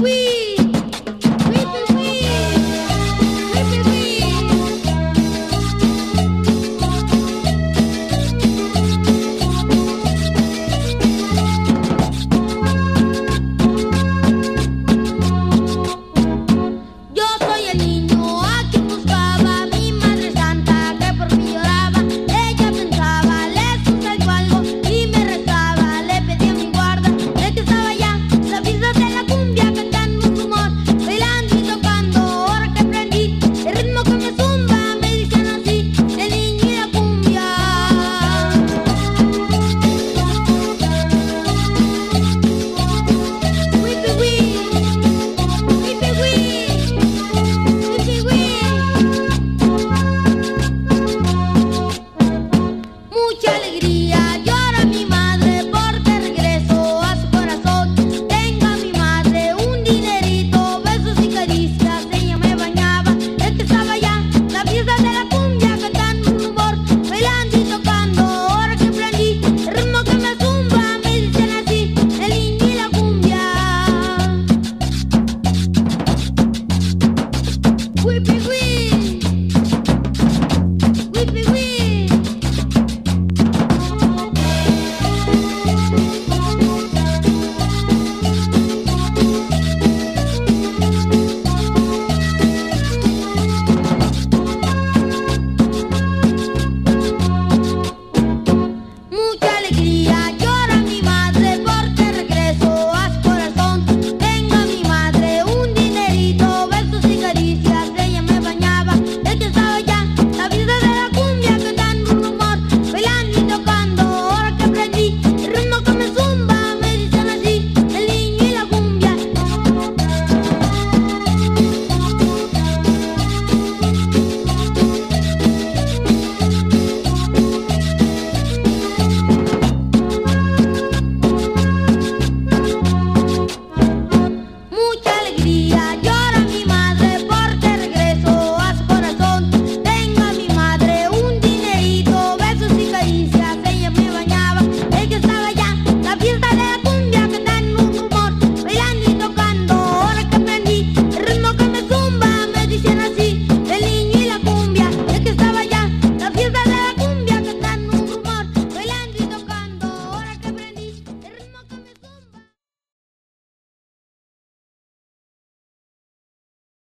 Whee! whipping green.